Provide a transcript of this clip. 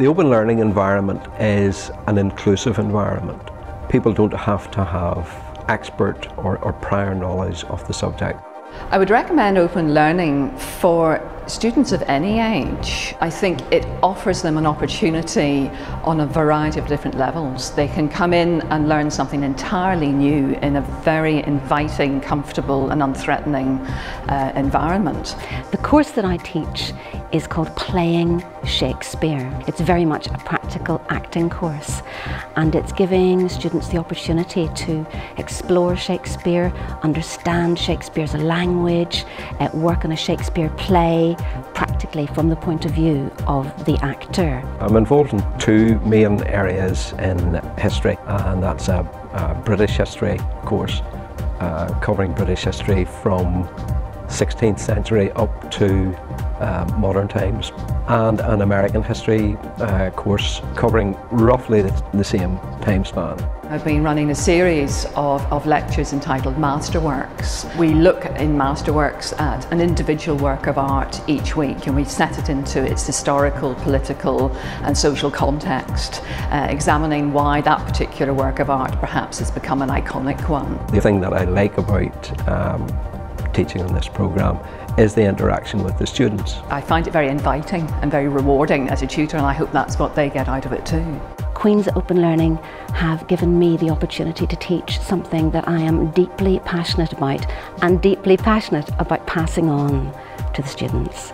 The open learning environment is an inclusive environment. People don't have to have expert or, or prior knowledge of the subject. I would recommend open learning for students of any age. I think it offers them an opportunity on a variety of different levels. They can come in and learn something entirely new in a very inviting, comfortable and unthreatening uh, environment. The course that I teach is called Playing Shakespeare. It's very much a practical acting course and it's giving students the opportunity to explore Shakespeare, understand Shakespeare as a language, uh, work on a Shakespeare play practically from the point of view of the actor. I'm involved in two main areas in history and that's a, a British history course uh, covering British history from 16th century up to uh, modern times and an American history uh, course covering roughly the, the, same time span. I've been running a series of, of lectures entitled Masterworks. We look in Masterworks at an individual work of art each week and we set it into its historical, political and social context, uh, examining why that particular work of art perhaps has become an iconic one. The thing that I like about um, teaching on this programme is the interaction with the students. I find it very inviting and very rewarding as a tutor and I hope that's what they get out of it too. Queen's Open Learning have given me the opportunity to teach something that I am deeply passionate about and deeply passionate about passing on to the students.